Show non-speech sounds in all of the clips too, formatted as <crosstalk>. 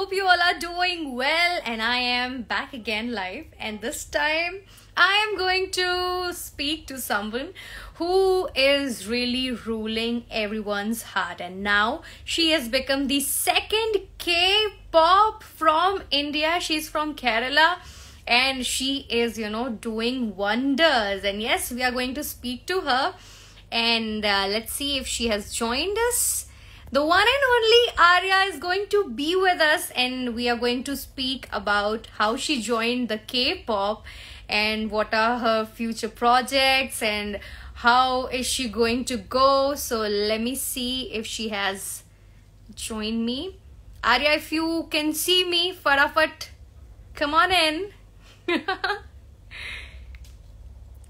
hope you all are doing well. And I am back again live. And this time, I am going to speak to someone who is really ruling everyone's heart. And now she has become the second K pop from India. She's from Kerala and she is, you know, doing wonders. And yes, we are going to speak to her. And uh, let's see if she has joined us. The one and only Aria is going to be with us, and we are going to speak about how she joined the K pop and what are her future projects and how is she going to go. So, let me see if she has joined me. Aria, if you can see me, farafat, come on in. <laughs>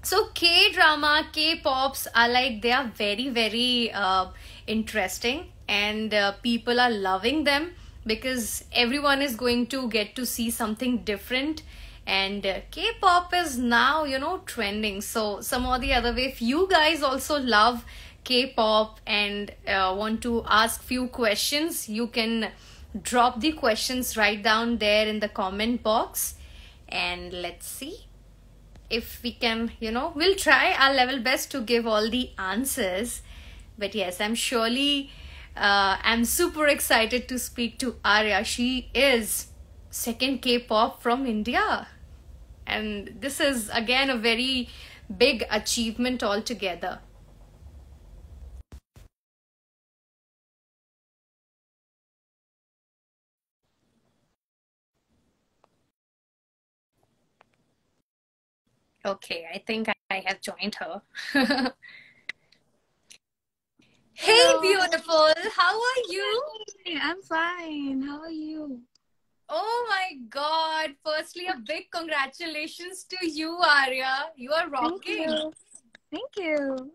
so k drama k pops are like they are very very uh, interesting and uh, people are loving them because everyone is going to get to see something different. And uh, k-pop is now you know trending. So some or the other way if you guys also love k-pop and uh, want to ask few questions you can drop the questions right down there in the comment box. And let's see if we can you know we'll try our level best to give all the answers. But yes i'm surely uh, i'm super excited to speak to aria. She is second k-pop from india. And this is again a very big achievement altogether. Okay i think i have joined her <laughs> Hey, Hello. beautiful. How are you? I'm fine. How are you? Oh my God. Firstly, a big congratulations to you, Aria. You are rocking. Thank you. Thank <laughs> you.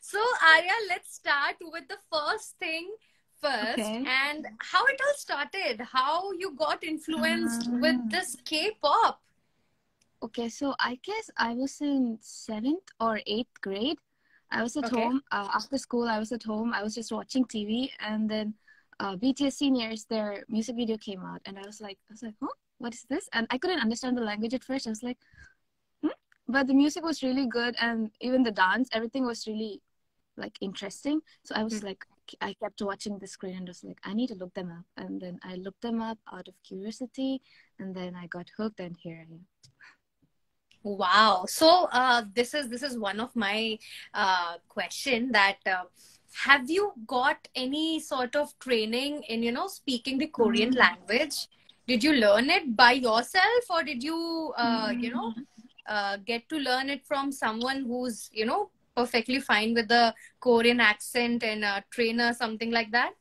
So, Aria, let's start with the first thing first Okay. and how it all started, how you got influenced with Ah. this K pop. Okay, so I guess I was in seventh or eighth grade. I was at Okay. home uh, after school. I was at home. I was just watching TV, and then uh, BTS seniors their music video came out, and I was like, I was like, huh, what is this? And I couldn't understand the language at first. I was like, hmm? but the music was really good, and even the dance, everything was really like interesting. So I was Hmm. like, I kept watching the screen and was like, I need to look them up. And then I looked them up out of curiosity, and then I got hooked, and here I am. Wow. So uh, this is this is one of my uh, question that uh, have you got any sort of training in you know speaking the Korean Mm. language? Did you learn it by yourself or did you uh, you know uh, get to learn it from someone who's you know perfectly fine with the Korean accent and a trainer something like that?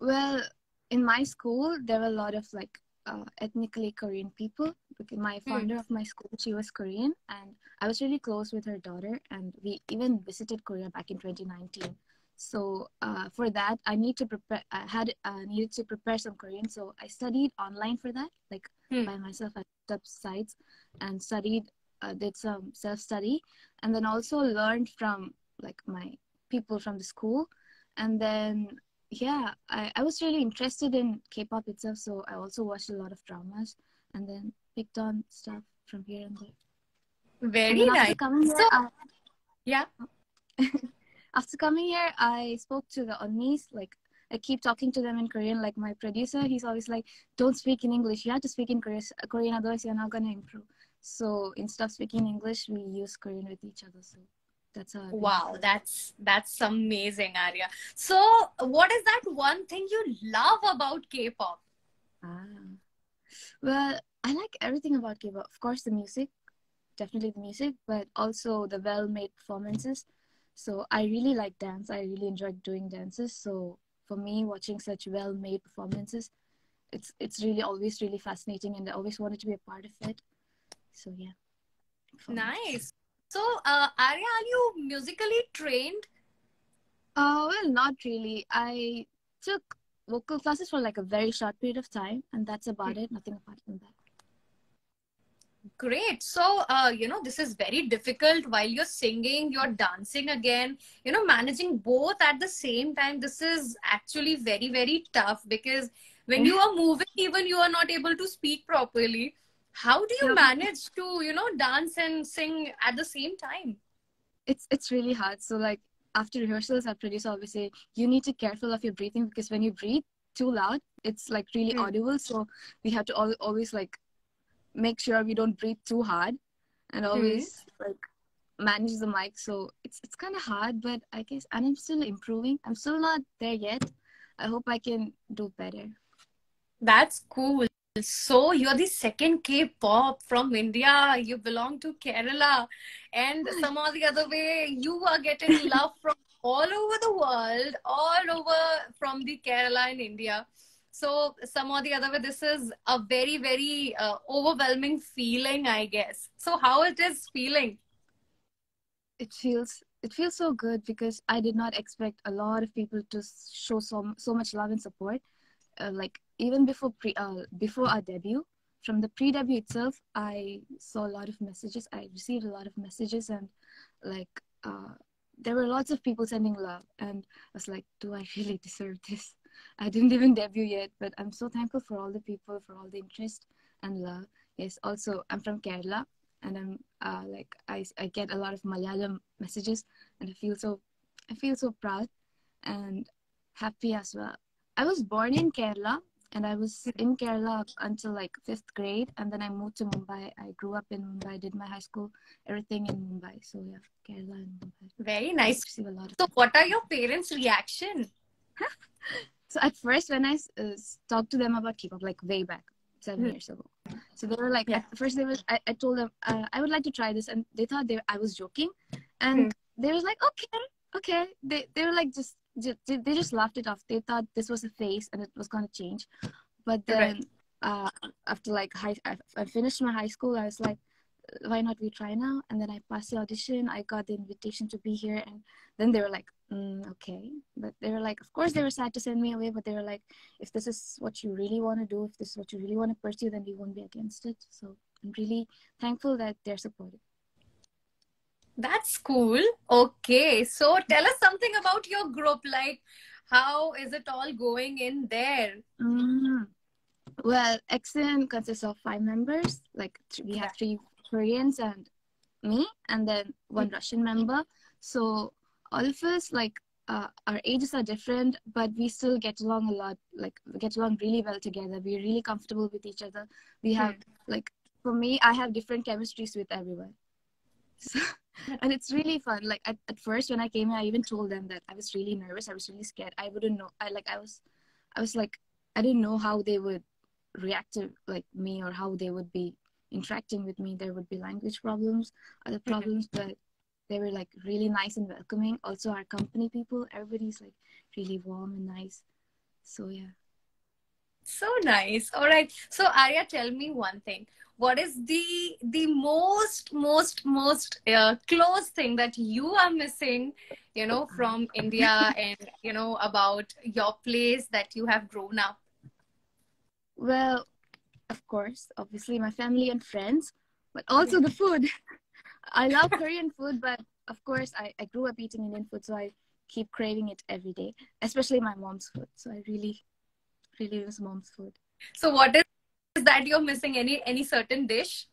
Well, in my school, there were a lot of like uh, ethnically Korean people. Because my Hmm. founder of my school, she was Korean, and I was really close with her daughter, and we even visited Korea back in 2019. So uh, for that, I need to prepare. I had uh, needed to prepare some Korean, so I studied online for that, like Hmm. by myself. at up sites and studied, uh, did some self study, and then also learned from like my people from the school, and then yeah I, I was really interested in k-pop itself so i also watched a lot of dramas and then picked on stuff from here and there Very after nice. coming here So I, yeah. <laughs> after coming here i spoke to the onnis like i keep talking to them in korean like my producer he's always like don't speak in english you have to speak in korean, korean otherwise you're not going to improve so instead of speaking english we use korean with each other so that's how I've Wow, that's that's amazing, Aria. So, what is that one thing you love about K-pop? ah. well i like everything about k-pop of course the music definitely the music, but also the well made performances. So I really like dance. I really enjoy doing dances. So for me, watching such well made performances, it's it's really always really fascinating, and I always wanted to be a part of it. So yeah. Nice. So, uh, Aria, are you musically trained? Uh, well, not really. I took vocal classes for like a very short period of time, and that's about it. Nothing apart from that. Great. So, uh, you know, this is very difficult while you're singing, you're dancing again, you know, managing both at the same time. This is actually very, very tough because when you are moving, even you are not able to speak properly. How do you manage to, you know, dance and sing at the same time? It's it's really hard. So like after rehearsals, our producer always say you need to be careful of your breathing because when you breathe too loud, it's like really mm. audible. So we have to al- always like make sure we don't breathe too hard and hmm. always mm-hmm. like manage the mic so it's it's kind of hard but i guess and i'm still improving i'm still not there yet i hope i can do better that's cool so you're the second k-pop from india you belong to kerala and somehow the other way you are getting love <laughs> from all over the world all over from the kerala in india so some or the other way, this is a very, very uh, overwhelming feeling, I guess. So how it is feeling? It feels it feels so good because I did not expect a lot of people to show so so much love and support. Uh, like even before pre uh, before our debut, from the pre-debut itself, I saw a lot of messages. I received a lot of messages and like uh, there were lots of people sending love, and I was like, do I <laughs> really deserve this? I didn't even debut yet, but I'm so thankful for all the people, for all the interest and love. Yes, also I'm from Kerala, and I'm uh, like I, I get a lot of Malayalam messages, and I feel so I feel so proud and happy as well. I was born in Kerala, and I was in Kerala until like fifth grade, and then I moved to Mumbai. I grew up in Mumbai, did my high school, everything in Mumbai. So yeah, Kerala and Mumbai. Very nice. See a lot. So, what are your parents' reaction? <laughs> So at first, when I uh, talked to them about K-pop, like way back seven mm-hmm. years ago, so they were like, yeah. at first they was, I, I told them uh, I would like to try this, and they thought they I was joking, and mm-hmm. they was like, okay, okay. They they were like just, just they just laughed it off. They thought this was a phase and it was gonna change, but then right. uh, after like high, I, I finished my high school, I was like, why not we try now? And then I passed the audition. I got the invitation to be here, and then they were like, mm, okay. But they were like, of course they were sad to send me away, but they were like, if this is what you really want to do, if this is what you really want to pursue, then we won't be against it. So I'm really thankful that they're supportive. That's cool. Okay, so tell us something about your group. Like, how is it all going in there? Mm-hmm. Well, X:IN consists of five members. Like we have three Koreans and me, and then one Russian member. So all of us, like uh, our ages are different, but we still get along a lot. Like we get along really well together. We're really comfortable with each other. We have mm. like for me, I have different chemistries with everyone. So, <laughs> and it's really fun. Like at, at first when I came here, I even told them that I was really nervous. I was really scared. I wouldn't know. I like I was, I was like I didn't know how they would react to like me or how they would be interacting with me there would be language problems other mm-hmm. problems but they were like really nice and welcoming also our company people everybody's like really warm and nice so yeah so nice all right so aria tell me one thing what is the the most most most uh, close thing that you are missing you know from india <laughs> and you know about your place that you have grown up well of course, obviously my family and friends, but also the food. <laughs> I love <laughs> Korean food, but of course I, I grew up eating Indian food, so I keep craving it every day, especially my mom's food. So I really, really miss mom's food. So what is that you're missing? Any any certain dish?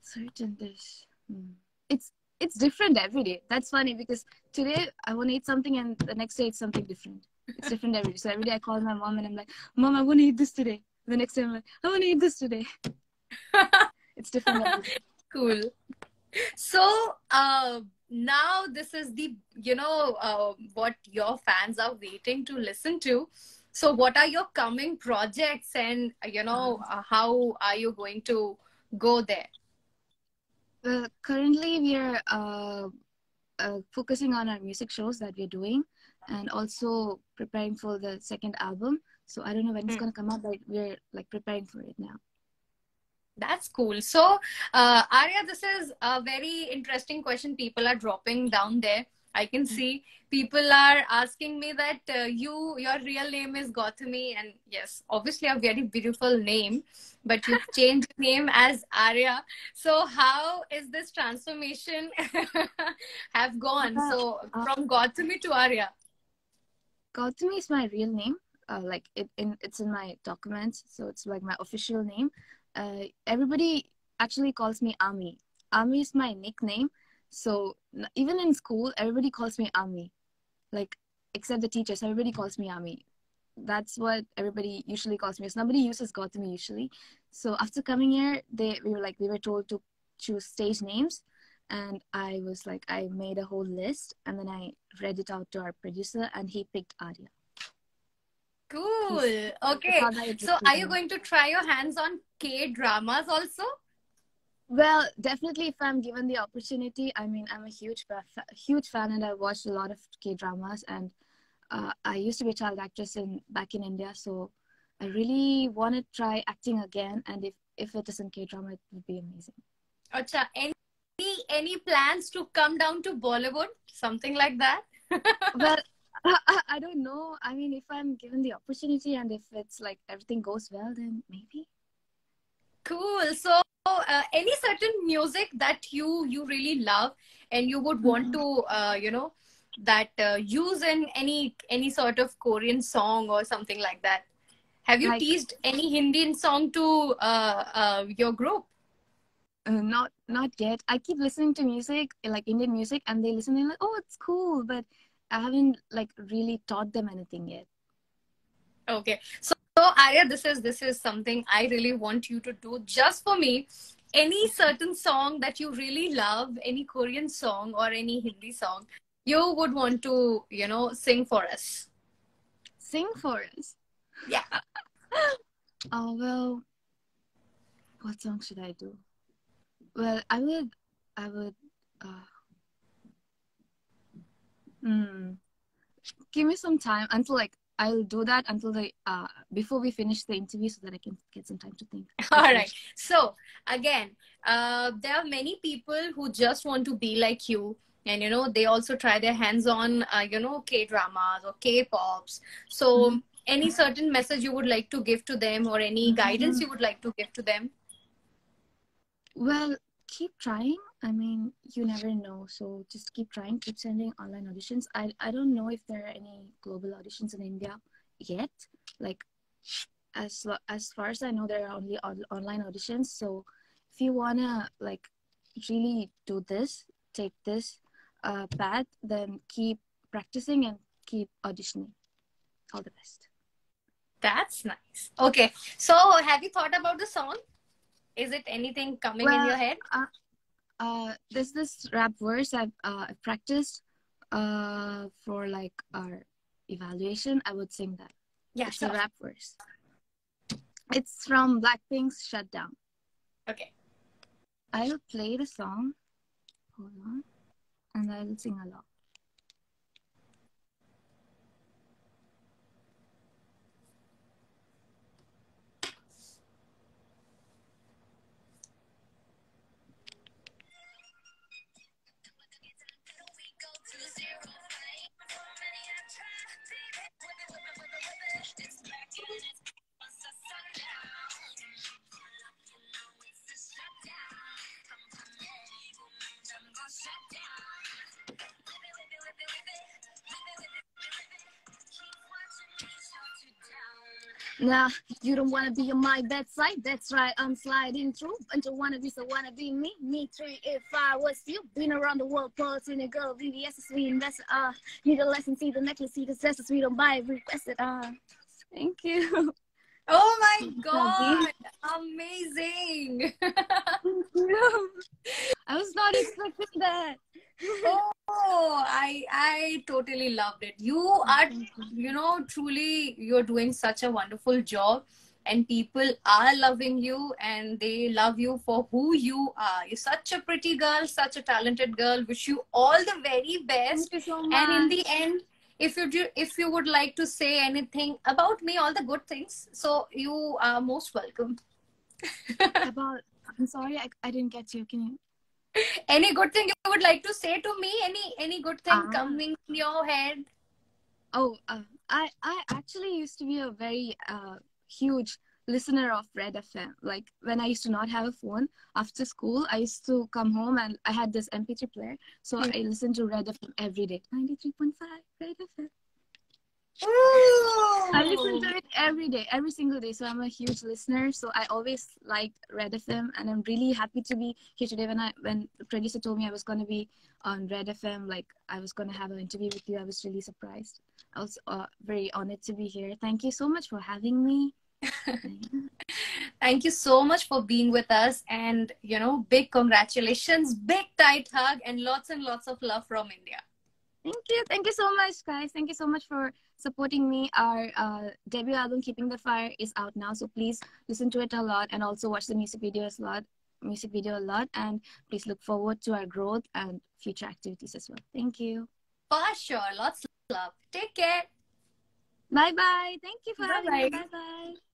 Certain dish. Hmm. It's it's different every day. That's funny because today I want to eat something and the next day it's something different. It's different every day. So every day I call my mom and I'm like, Mom, I want to eat this today the next day I'm like, I want to eat this today. <laughs> it's different. cool. So uh, now this is the you know uh, what your fans are waiting to listen to. So what are your coming projects, and you know uh, how are you going to go there? Well, currently we are uh, uh, focusing on our music shows that we're doing, and also preparing for the second album. So I don't know when it's mm. going to come out, but we're like preparing for it now. That's cool. So, uh, Aria, this is a very interesting question people are dropping down there. I can see people are asking me that uh, you your real name is Gautami, and yes, obviously a very beautiful name, but you've <laughs> changed name as Aria. So how is this transformation <laughs> have gone? So Uh, from Gautami to Aria. Gautami is my real name. Uh, like it in it's in my documents, so it's like my official name. Uh, everybody actually calls me Ami. Ami is my nickname. So even in school, everybody calls me Ami. Like except the teachers, everybody calls me Ami. That's what everybody usually calls me. So nobody uses Gautami usually. So after coming here, they we were like we were told to choose stage names, and I was like I made a whole list, and then I read it out to our producer, and he picked Aria. Cool. Okay. So are you going to try your hands on K dramas also? Well, definitely. If I'm given the opportunity, I mean, I'm a huge, huge fan, and I watched a lot of K dramas. And uh, I used to be a child actress in back in India, so I really want to try acting again. And if if it is in K drama, it would be amazing. Acha, any any plans to come down to Bollywood? Something like that? <laughs> well, <laughs> I, I don't know. I mean, if I'm given the opportunity, and if it's like everything goes well, then maybe. Cool. So, uh, any certain music that you you really love and you would want to, uh, you know, that uh, use in any any sort of Korean song or something like that? Have you Like- teased any Hindi song to uh, uh, your group? Uh, not not yet. I keep listening to music like Indian music, and they listen and like, oh, it's cool, but I haven't like really taught them anything yet. Okay. So Aria, this is this is something I really want you to do just for me. Any certain song that you really love, any Korean song or any Hindi song, you would want to, you know, sing for us. Sing for us. Yeah. <laughs> Oh well, what song should I do? Well, I would, I would. Uh, hmm. Give me some time until like I'll do that until the uh before we finish the interview so that I can get some time to think. <laughs> All right. So again, uh, there are many people who just want to be like you, and you know they also try their hands on, uh, you know, K dramas or K pops. So, Mhm. any certain message you would like to give to them, or any Mhm. guidance you would like to give to them? Well, keep trying. I mean, you never know. So just keep trying, keep sending online auditions. I, I don't know if there are any global auditions in India yet. Like, as as far as I know, there are only on- online auditions. So if you wanna like really do this, take this uh, path, then keep practicing and keep auditioning. All the best. That's nice. Okay. So, have you thought about the song? Is it anything coming in your head? uh there's this rap verse I've uh practiced uh for like our evaluation. I would sing that. Yeah, it's sure. a rap verse. It's from Blackpink's Shutdown. Okay. I'll play the song. Hold on. And I'll sing along. Nah, you don't wanna be on my bedside. That's right, I'm sliding through. Bunch of wannabes, so wanna be me. Me three if I was you. Been around the world, in a girl, VVS, we invest. Uh, need a lesson, see the necklace, see the dresses, we don't buy, request it. Uh, thank you. <laughs> Oh my god! Amazing! <laughs> I was not expecting that. Oh, I I totally loved it. You are, you know, truly you're doing such a wonderful job, and people are loving you, and they love you for who you are. You're such a pretty girl, such a talented girl. Wish you all the very best. Thank you so much. And in the end, if you do, if you would like to say anything about me, all the good things, so you are most welcome. <laughs> about, I'm sorry, I, I didn't get you. Can you? <laughs> any good thing you would like to say to me? Any any good thing Ah. coming in your head? Oh, uh, I I actually used to be a very uh, huge listener of Red FM. Like when I used to not have a phone after school, I used to come home and I had this MP3 player, so Hmm. I listened to Red FM every day. Ninety three point five Red FM. I listen to it every day, every single day. So I'm a huge listener. So I always liked Red FM, and I'm really happy to be here today. When I when the producer told me I was going to be on Red FM, like I was going to have an interview with you, I was really surprised. I was uh, very honored to be here. Thank you so much for having me. <laughs> Thank you so much for being with us, and you know, big congratulations, big tight hug, and lots and lots of love from India. Thank you. Thank you so much, guys. Thank you so much for supporting me. Our uh, debut album, Keeping the Fire, is out now. So please listen to it a lot and also watch the music videos a lot. Music video a lot, and please look forward to our growth and future activities as well. Thank you. For sure, lots of love. Take care. Bye bye. Thank you for having me. Bye-bye. Bye bye.